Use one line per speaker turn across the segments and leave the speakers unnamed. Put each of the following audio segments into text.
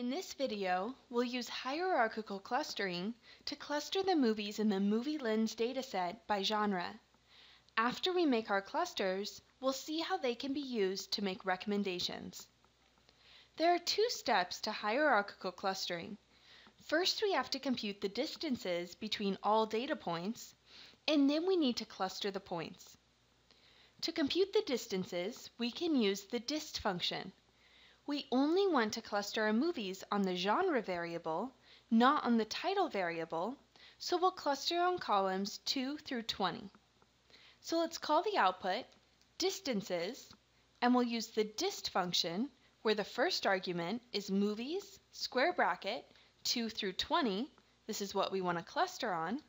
In this video, we'll use hierarchical clustering to cluster the movies in the MovieLens dataset by genre. After we make our clusters, we'll see how they can be used to make recommendations. There are two steps to hierarchical clustering. First, we have to compute the distances between all data points, and then we need to cluster the points. To compute the distances, we can use the dist function. We only want to cluster our movies on the genre variable, not on the title variable, so we'll cluster on columns 2 through 20. So let's call the output distances, and we'll use the dist function, where the first argument is movies, square bracket, 2 through 20, this is what we want to cluster on,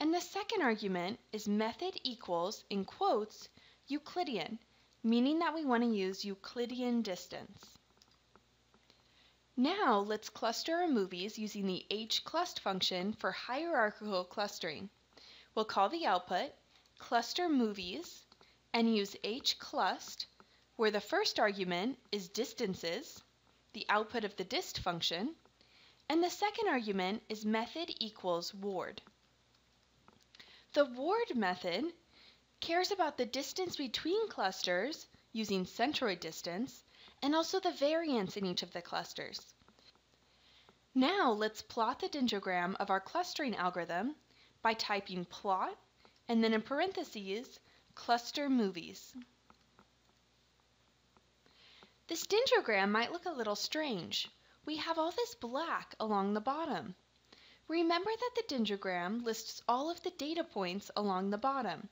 and the second argument is method equals, in quotes, Euclidean, meaning that we want to use Euclidean distance. Now let's cluster our movies using the hclust function for hierarchical clustering. We'll call the output cluster movies and use hclust where the first argument is distances, the output of the dist function, and the second argument is method equals ward. The ward method cares about the distance between clusters using centroid distance and also the variance in each of the clusters. Now let's plot the dendrogram of our clustering algorithm by typing plot and then in parentheses cluster movies. This dendrogram might look a little strange. We have all this black along the bottom. Remember that the dendrogram lists all of the data points along the bottom.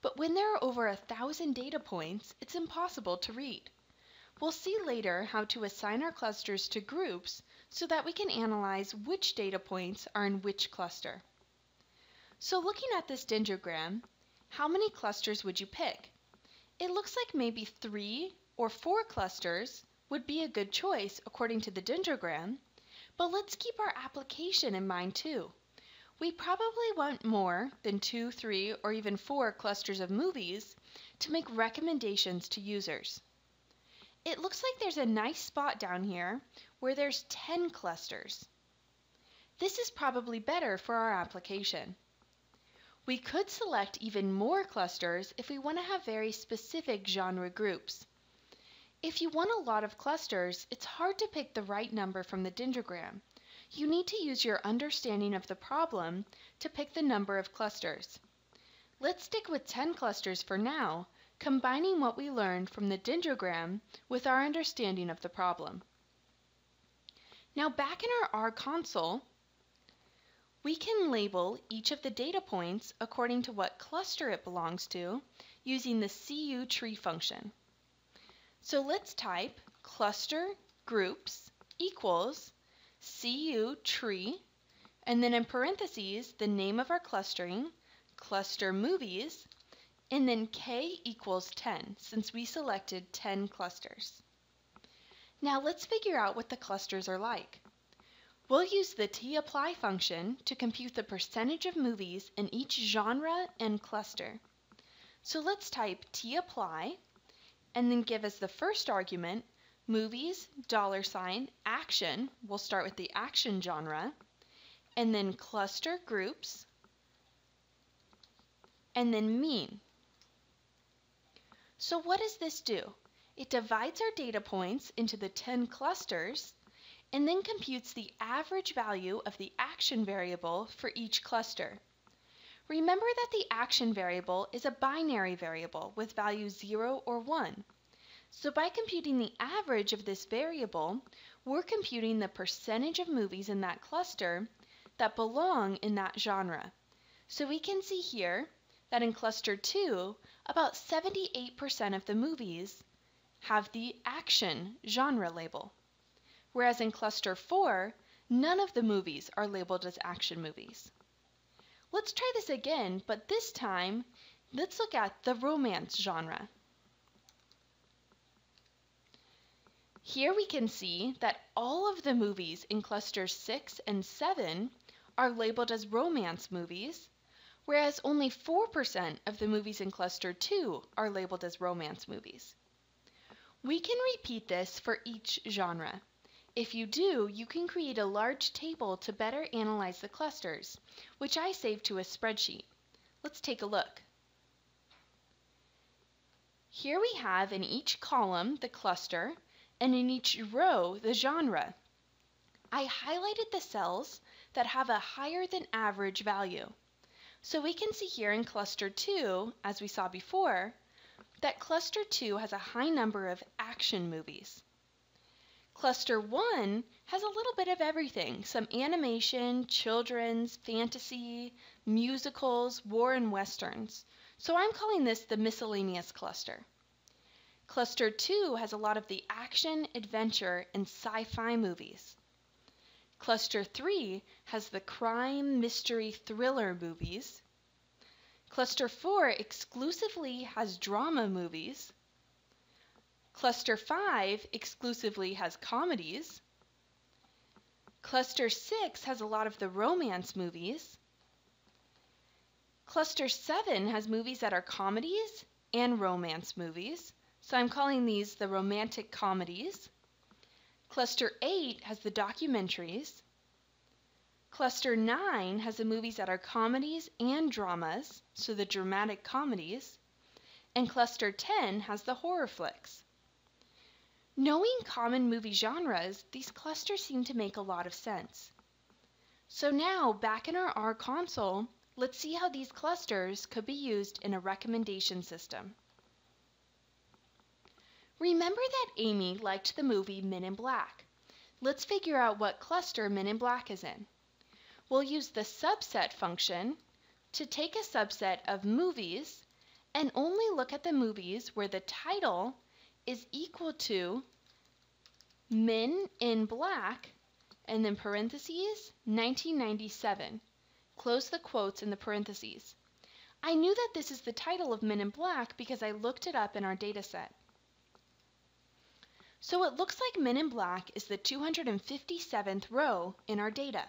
But when there are over a thousand data points, it's impossible to read. We'll see later how to assign our clusters to groups so that we can analyze which data points are in which cluster. So looking at this dendrogram, how many clusters would you pick? It looks like maybe three or four clusters would be a good choice according to the dendrogram, but let's keep our application in mind too. We probably want more than two, three, or even four clusters of movies to make recommendations to users. It looks like there's a nice spot down here where there's 10 clusters. This is probably better for our application. We could select even more clusters if we want to have very specific genre groups. If you want a lot of clusters, it's hard to pick the right number from the dendrogram. You need to use your understanding of the problem to pick the number of clusters. Let's stick with 10 clusters for now, combining what we learned from the dendrogram with our understanding of the problem. Now back in our R console, we can label each of the data points according to what cluster it belongs to using the cutree function. So let's type cluster groups equals cutree, and then in parentheses, the name of our clustering, cluster movies, and then k equals 10, since we selected 10 clusters. Now let's figure out what the clusters are like. We'll use the tapply function to compute the percentage of movies in each genre and cluster. So let's type tapply, and then give as the first argument movies, dollar sign, action, we'll start with the action genre, and then cluster groups, and then mean. So what does this do? It divides our data points into the 10 clusters and then computes the average value of the action variable for each cluster. Remember that the action variable is a binary variable with values 0 or 1. So by computing the average of this variable, we're computing the percentage of movies in that cluster that belong in that genre. So we can see here that in cluster 2, about 78% of the movies have the action genre label. Whereas in cluster 4, none of the movies are labeled as action movies. Let's try this again, but this time, let's look at the romance genre. Here we can see that all of the movies in clusters 6 and 7 are labeled as romance movies, whereas only 4% of the movies in cluster 2 are labeled as romance movies. We can repeat this for each genre. If you do, you can create a large table to better analyze the clusters, which I saved to a spreadsheet. Let's take a look. Here we have in each column the cluster and in each row the genre. I highlighted the cells that have a higher than average value. So we can see here in cluster 2, as we saw before, that cluster 2 has a high number of action movies. Cluster 1 has a little bit of everything, some animation, children's, fantasy, musicals, war and westerns. So I'm calling this the miscellaneous cluster. Cluster 2 has a lot of the action, adventure, and sci-fi movies. Cluster 3 has the crime, mystery, thriller movies. Cluster 4 exclusively has drama movies. Cluster 5 exclusively has comedies. Cluster 6 has a lot of the romance movies. Cluster 7 has movies that are comedies and romance movies. So I'm calling these the romantic comedies. Cluster 8 has the documentaries. Cluster 9 has the movies that are comedies and dramas, so the dramatic comedies. And Cluster 10 has the horror flicks. Knowing common movie genres, these clusters seem to make a lot of sense. So now, back in our R console, let's see how these clusters could be used in a recommendation system. Remember that Amy liked the movie Men in Black. Let's figure out what cluster Men in Black is in. We'll use the subset function to take a subset of movies and only look at the movies where the title is equal to Men in Black and then parentheses 1997. Close the quotes in the parentheses. I knew that this is the title of Men in Black because I looked it up in our dataset. So it looks like Men in Black is the 257th row in our data.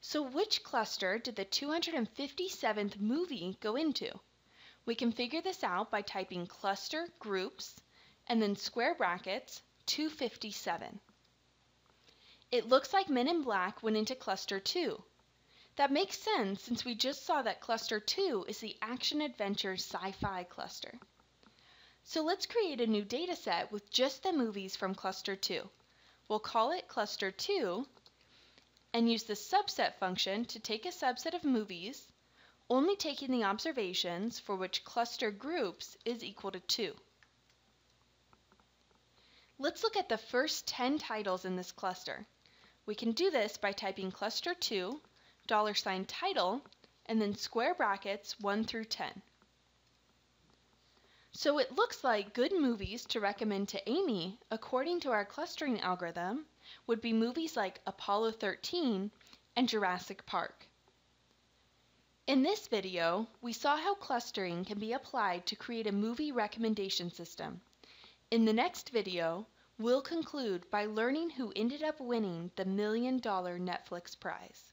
So which cluster did the 257th movie go into? We can figure this out by typing cluster groups and then square brackets 257. It looks like Men in Black went into cluster 2. That makes sense since we just saw that cluster 2 is the action-adventure sci-fi cluster. So let's create a new dataset with just the movies from cluster 2. We'll call it cluster 2 and use the subset function to take a subset of movies, only taking the observations for which cluster groups is equal to 2. Let's look at the first 10 titles in this cluster. We can do this by typing cluster2, dollar sign title, and then square brackets 1 through 10. So it looks like good movies to recommend to Amy, according to our clustering algorithm, would be movies like Apollo 13 and Jurassic Park. In this video, we saw how clustering can be applied to create a movie recommendation system. In the next video, we'll conclude by learning who ended up winning the Million Dollar Netflix Prize.